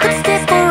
Upstairs